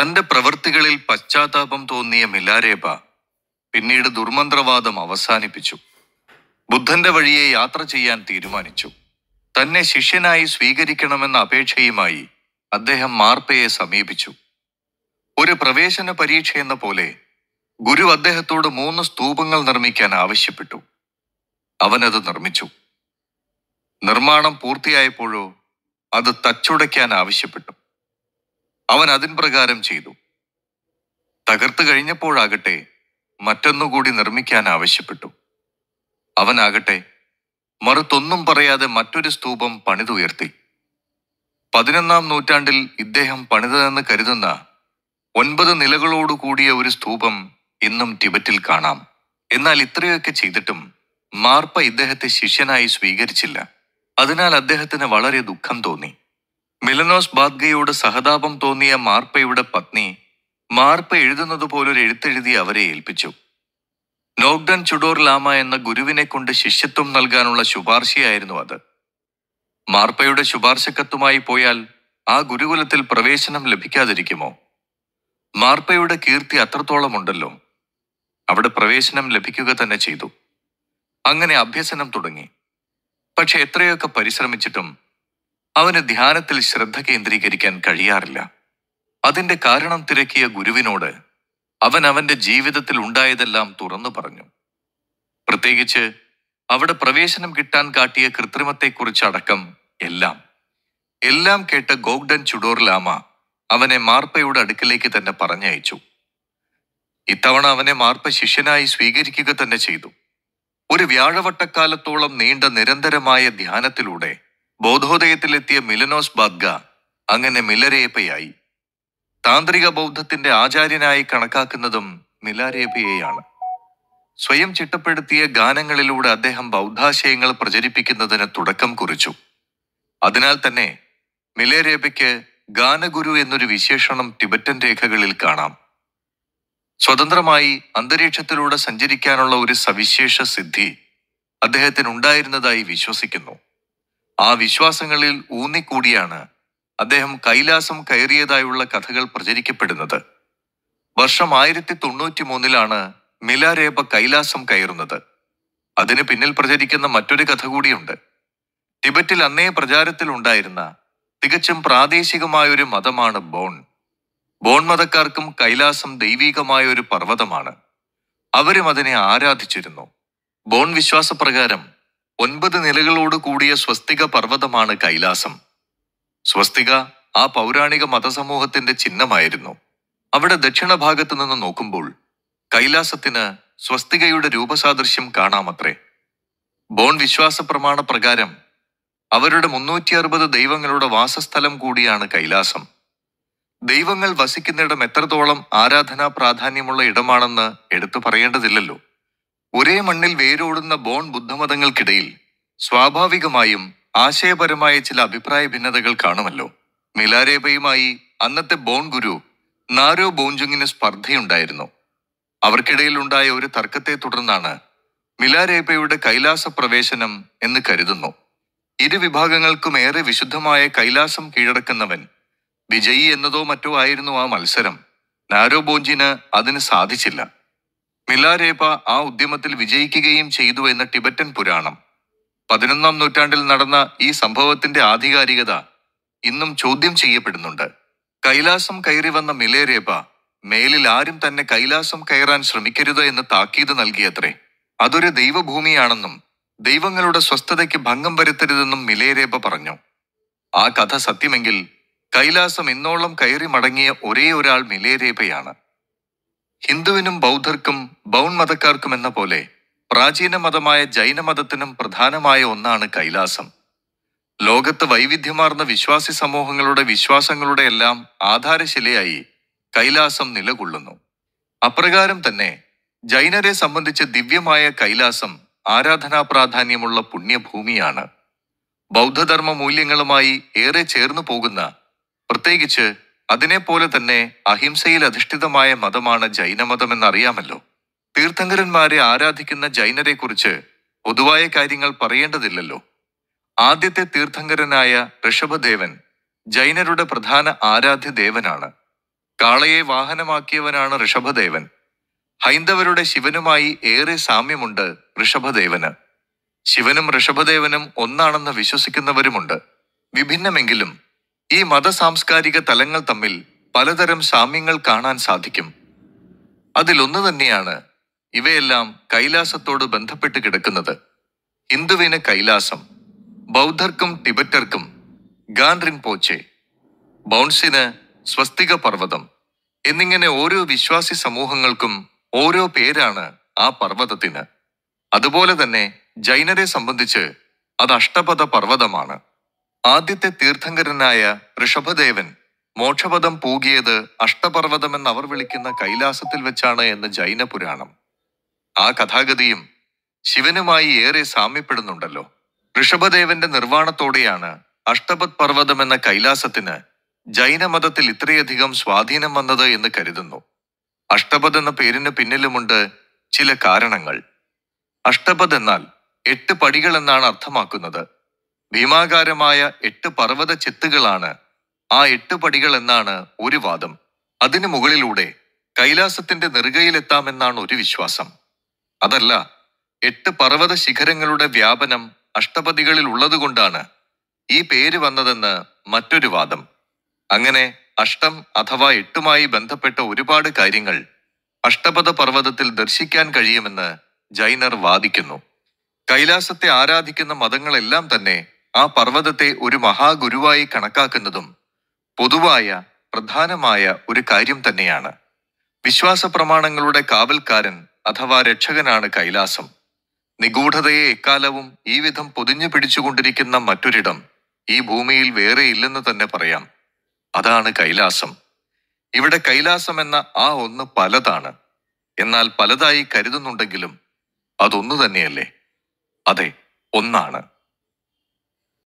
തന്റെ പ്രവൃത്തികളിൽ പശ്ചാത്താപം തോന്നിയ മിലാരേബ പിന്നീട് ദുർമന്ത്രവാദം അവസാനിപ്പിച്ചു. ബുദ്ധന്റെ വഴിയെ യാത്ര ചെയ്യാൻ തീരുമാനിച്ചു. തന്നെ ശിഷ്യനായി സ്വീകരിക്കണമെന്ന അപേക്ഷയുമായി അദ്ദേഹം മാർപ്പയെ സമീപിച്ചു. ഒരു പ്രവേശന പരീക്ഷ എന്ന പോലെ ഗുരു അദ്ദേഹത്തോട് മൂന്ന് സ്തൂപങ്ങൾ നിർമ്മിക്കാൻ ആവശ്യപ്പെട്ടു. അവനത് നിർമ്മിച്ചു. നിർമ്മാണം പൂർത്തിയായപ്പോഴോ അത് തച്ചുടയ്ക്കാൻ ആവശ്യപ്പെട്ടു. അവൻ അതിൻ പ്രകാരം ചെയ്തു. തകർത്തു കഴിഞ്ഞപ്പോഴാകട്ടെ മറ്റൊന്നുകൂടി നിർമ്മിക്കാൻ ആവശ്യപ്പെട്ടു. അവനാകട്ടെ മറുത്തൊന്നും പറയാതെ മറ്റൊരു സ്തൂപം പണിതുയർത്തി. പതിനൊന്നാം നൂറ്റാണ്ടിൽ ഇദ്ദേഹം പണിതതെന്ന് കരുതുന്ന ഒൻപത് നിലകളോട് കൂടിയ ഒരു സ്തൂപം ഇന്നും ടിബറ്റിൽ കാണാം. എന്നാൽ ഇത്രയൊക്കെ ചെയ്തിട്ടും മാർപ്പ ഇദ്ദേഹത്തെ ശിഷ്യനായി സ്വീകരിച്ചില്ല. അതിനാൽ അദ്ദേഹത്തിന് വളരെ ദുഃഖം തോന്നി. മിലനോസ് ബാദ്ഗയോട് സഹതാപം തോന്നിയ മാർപ്പയുടെ പത്നി മാർപ്പ എഴുതുന്നത് പോലൊരു എഴുത്തെഴുതി അവരെ ഏൽപ്പിച്ചു. നോഗ്ഡൻ ചുഡോർ ലാമ എന്ന ഗുരുവിനെ കൊണ്ട് ശിഷ്യത്വം നൽകാനുള്ള ശുപാർശയായിരുന്നു അത്. മാർപ്പയുടെ ശുപാർശക്കത്തുമായി പോയാൽ ആ ഗുരുകുലത്തിൽ പ്രവേശനം ലഭിക്കാതിരിക്കുമോ? മാർപ്പയുടെ കീർത്തി അത്രത്തോളമുണ്ടല്ലോ. അവിടെ പ്രവേശനം ലഭിക്കുക തന്നെ ചെയ്തു. അങ്ങനെ അഭ്യസനം തുടങ്ങി. പക്ഷെ എത്രയൊക്കെ പരിശ്രമിച്ചിട്ടും അവന് ധ്യാനത്തിൽ ശ്രദ്ധ കേന്ദ്രീകരിക്കാൻ കഴിയാറില്ല. അതിന്റെ കാരണം തിരക്കിയ ഗുരുവിനോട് അവൻ അവന്റെ ജീവിതത്തിൽ ഉണ്ടായതെല്ലാം തുറന്നു പറഞ്ഞു. പ്രത്യേകിച്ച് അവിടെ പ്രവേശനം കിട്ടാൻ കാട്ടിയ കൃത്രിമത്തെക്കുറിച്ച് അടക്കം എല്ലാം. എല്ലാം കേട്ട ഗോഗ്ഡൻ ചുഡോർ ലാമ അവനെ മാർപ്പയുടെ അടുക്കിലേക്ക് തന്നെ പറഞ്ഞയച്ചു. ഇത്തവണ അവനെ മാർപ്പ ശിഷ്യനായി സ്വീകരിക്കുക തന്നെ ചെയ്തു. ഒരു വ്യാഴവട്ടക്കാലത്തോളം നീണ്ട നിരന്തരമായ ധ്യാനത്തിലൂടെ ബോധോദയത്തിലെത്തിയ മിലനോസ് ബാദ്ഗ അങ്ങനെ മിലരേപ്പയായി താന്ത്രിക ബൗദ്ധത്തിന്റെ ആചാര്യനായി കണക്കാക്കുന്നതും മിലാരേപ്പയെയാണ് സ്വയം ചിട്ടപ്പെടുത്തിയ ഗാനങ്ങളിലൂടെ അദ്ദേഹം ബൗദ്ധാശയങ്ങൾ പ്രചരിപ്പിക്കുന്നതിന് തുടക്കം കുറിച്ചു. അതിനാൽ തന്നെ മിലേരേബയ്ക്ക് ഗാനഗുരു എന്നൊരു വിശേഷണം ടിബറ്റൻ രേഖകളിൽ കാണാം. സ്വതന്ത്രമായി അന്തരീക്ഷത്തിലൂടെ സഞ്ചരിക്കാനുള്ള ഒരു സവിശേഷ സിദ്ധി അദ്ദേഹത്തിന് ഉണ്ടായിരുന്നതായി വിശ്വസിക്കുന്നു. ആ വിശ്വാസങ്ങളിൽ ഊന്നിക്കൂടിയാണ് അദ്ദേഹം കൈലാസം കയറിയതായുള്ള കഥകൾ പ്രചരിക്കപ്പെടുന്നത്. വർഷം ആയിരത്തി തൊണ്ണൂറ്റി മൂന്നിലാണ് മിലാരേബ കൈലാസം കയറുന്നത്. അതിന് പിന്നിൽ പ്രചരിക്കുന്ന മറ്റൊരു കഥ കൂടിയുണ്ട്. ടിബറ്റിൽ അന്നേ പ്രചാരത്തിൽ ഉണ്ടായിരുന്ന തികച്ചും പ്രാദേശികമായ ഒരു മതമാണ് ബോൺ. ബോൺ മതക്കാർക്കും കൈലാസം ദൈവീകമായ ഒരു പർവതമാണ്. അവരും അതിനെ ആരാധിച്ചിരുന്നു. ബോൺ വിശ്വാസപ്രകാരം ഒൻപത് നിലകളോട് കൂടിയ സ്വസ്തിക പർവതമാണ് കൈലാസം. സ്വസ്തിക ആ പൗരാണിക മതസമൂഹത്തിന്റെ ചിഹ്നമായിരുന്നു. അവിടെ ദക്ഷിണഭാഗത്തു നിന്ന് നോക്കുമ്പോൾ കൈലാസത്തിന് സ്വസ്തികയുടെ രൂപസാദൃശ്യം കാണാമത്രേ. ബോൺ വിശ്വാസ പ്രമാണ പ്രകാരം അവരുടെ മുന്നൂറ്റി അറുപത് ദൈവങ്ങളുടെ വാസസ്ഥലം കൂടിയാണ് കൈലാസം. ദൈവങ്ങൾ വസിക്കുന്നിടം എത്രത്തോളം ആരാധനാ പ്രാധാന്യമുള്ള ഇടമാണെന്ന് എടുത്തു പറയേണ്ടതില്ലല്ലോ. ഒരേ മണ്ണിൽ വേരോടുന്ന ബോൺ ബുദ്ധമതങ്ങൾക്കിടയിൽ സ്വാഭാവികമായും ആശയപരമായ ചില അഭിപ്രായ ഭിന്നതകൾ കാണുമല്ലോ. മിലാരേബയുമായി അന്നത്തെ ബോൺ ഗുരു നാരോ ബോഞ്ചുങ്ങിന് സ്പർദ്ധയുണ്ടായിരുന്നു. അവർക്കിടയിൽ ഉണ്ടായ ഒരു തർക്കത്തെ തുടർന്നാണ് മിലാരേബയുടെ കൈലാസ പ്രവേശനം എന്ന് കരുതുന്നു. ഇരു വിഭാഗങ്ങൾക്കും ഏറെ വിശുദ്ധമായ കൈലാസം കീഴടക്കുന്നവൻ വിജയി എന്നതോ മറ്റോ ആയിരുന്നു ആ മത്സരം. നാരോ ബോഞ്ചിന് അതിന് സാധിച്ചില്ല. മിലാരേപ ആ ഉദ്യമത്തിൽ വിജയിക്കുകയും ചെയ്തു എന്ന ടിബറ്റൻ പുരാണം. പതിനൊന്നാം നൂറ്റാണ്ടിൽ നടന്ന ഈ സംഭവത്തിന്റെ ആധികാരികത ഇന്നും ചോദ്യം ചെയ്യപ്പെടുന്നുണ്ട്. കൈലാസം കയറി വന്ന മിലേരേപ മേലിൽ ആരും തന്നെ കൈലാസം കയറാൻ ശ്രമിക്കരുത് എന്ന് താക്കീത് നൽകിയത്രേ. അതൊരു ദൈവഭൂമിയാണെന്നും ദൈവങ്ങളുടെ സ്വസ്ഥതയ്ക്ക് ഭംഗം വരുത്തരുതെന്നും മിലേരേപ പറഞ്ഞു. ആ കഥ സത്യമെങ്കിൽ കൈലാസം ഇന്നോളം കയറി മടങ്ങിയ ഒരേ ഒരാൾ മിലേരേപയാണ് ഹിന്ദുവിനും ബൗദ്ധർക്കും ബൗൺ മതക്കാർക്കും എന്ന പോലെ പ്രാചീന മതമായ ജൈനമതത്തിനും പ്രധാനമായ ഒന്നാണ് കൈലാസം. ലോകത്ത് വൈവിധ്യമാർന്ന വിശ്വാസി സമൂഹങ്ങളുടെ വിശ്വാസങ്ങളുടെ എല്ലാം ആധാരശിലയായി കൈലാസം നിലകൊള്ളുന്നു. അപ്രകാരം തന്നെ ജൈനരെ സംബന്ധിച്ച് ദിവ്യമായ കൈലാസം ആരാധനാ പ്രാധാന്യമുള്ള പുണ്യഭൂമിയാണ്. ബൗദ്ധധർമ്മ മൂല്യങ്ങളുമായി ഏറെ ചേർന്നു പോകുന്ന പ്രത്യേകിച്ച് അതിനെപ്പോലെ തന്നെ അഹിംസയിൽ അധിഷ്ഠിതമായ മതമാണ് ജൈനമതം എന്നറിയാമല്ലോ. തീർത്ഥങ്കരന്മാരെ ആരാധിക്കുന്ന ജൈനരെക്കുറിച്ച് പൊതുവായ കാര്യങ്ങൾ പറയേണ്ടതില്ലല്ലോ. ആദ്യത്തെ തീർത്ഥങ്കരനായ ഋഷഭദേവൻ ജൈനരുടെ പ്രധാന ആരാധ്യ ദേവനാണ് കാളയെ വാഹനമാക്കിയവനാണ് ഋഷഭദേവൻ. ഹൈന്ദവരുടെ ശിവനുമായി ഏറെ സാമ്യമുണ്ട് ഋഷഭദേവന്. ശിവനും ഋഷഭദേവനും ഒന്നാണെന്ന് വിശ്വസിക്കുന്നവരുമുണ്ട്. വിഭിന്നമെങ്കിലും ഈ മത സാംസ്കാരിക തലങ്ങൾ തമ്മിൽ പലതരം സാമ്യങ്ങൾ കാണാൻ സാധിക്കും. അതിലൊന്നു തന്നെയാണ് ഇവയെല്ലാം കൈലാസത്തോട് ബന്ധപ്പെട്ട് കിടക്കുന്നത്. ഹിന്ദുവിന് കൈലാസം ബൗദ്ധർക്കും ടിബറ്റർക്കും ഗാൻറിൻ പോച്ചെ ബൗൺസിന് സ്വസ്തിക പർവതം എന്നിങ്ങനെ ഓരോ വിശ്വാസി സമൂഹങ്ങൾക്കും ഓരോ പേരാണ് ആ പർവതത്തിന്. അതുപോലെ തന്നെ ജൈനരെ സംബന്ധിച്ച് അത് അഷ്ടപഥ പർവതമാണ്. ആദ്യത്തെ തീർത്ഥങ്കരനായ ഋഷഭദേവൻ മോക്ഷപദം പൂകിയത് അവർ വിളിക്കുന്ന കൈലാസത്തിൽ വെച്ചാണ് എന്ന് ജൈന പുരാണം ആ കഥാഗതിയും ശിവനുമായി ഏറെ സാമ്യപ്പെടുന്നുണ്ടല്ലോ. ഋഷഭദേവന്റെ നിർവാണത്തോടെയാണ് അഷ്ടപത് പർവതം എന്ന കൈലാസത്തിന് ജൈനമതത്തിൽ ഇത്രയധികം സ്വാധീനം വന്നത് എന്ന് കരുതുന്നു. അഷ്ടപത് എന്ന പേരിന് പിന്നിലുമുണ്ട് ചില കാരണങ്ങൾ. അഷ്ടപത് എന്നാൽ എട്ട് പടികൾ എന്നാണ് അർത്ഥമാക്കുന്നത്. ഭീമാകാരമായ എട്ട് പർവത ചെത്തുകളാണ് ആ എട്ട് പടികൾ എന്നാണ് ഒരു വാദം. അതിനു മുകളിലൂടെ കൈലാസത്തിന്റെ നെറുകയിലെത്താമെന്നാണ് ഒരു വിശ്വാസം. അതല്ല എട്ട് പർവത ശിഖരങ്ങളുടെ വ്യാപനം അഷ്ടപതികളിൽ ഉള്ളതുകൊണ്ടാണ് ഈ പേര് വന്നതെന്ന് മറ്റൊരു വാദം. അങ്ങനെ അഷ്ടം അഥവാ എട്ടുമായി ബന്ധപ്പെട്ട ഒരുപാട് കാര്യങ്ങൾ അഷ്ടപദ പർവതത്തിൽ ദർശിക്കാൻ കഴിയുമെന്ന് ജൈനർ വാദിക്കുന്നു. കൈലാസത്തെ ആരാധിക്കുന്ന മതങ്ങളെല്ലാം തന്നെ ആ പർവതത്തെ ഒരു മഹാഗുരുവായി കണക്കാക്കുന്നതും പൊതുവായ പ്രധാനമായ ഒരു കാര്യം തന്നെയാണ്. വിശ്വാസ പ്രമാണങ്ങളുടെ കാവൽക്കാരൻ അഥവാ രക്ഷകനാണ് കൈലാസം. നിഗൂഢതയെ എക്കാലവും ഈ വിധം പൊതിഞ്ഞു പിടിച്ചുകൊണ്ടിരിക്കുന്ന മറ്റൊരിടം ഈ ഭൂമിയിൽ വേറെ ഇല്ലെന്ന് തന്നെ പറയാം. അതാണ് കൈലാസം. ഇവിടെ കൈലാസം എന്ന ആ ഒന്ന് പലതാണ്. എന്നാൽ പലതായി കരുതുന്നുണ്ടെങ്കിലും അതൊന്നു തന്നെയല്ലേ? അതെ ഒന്നാണ്.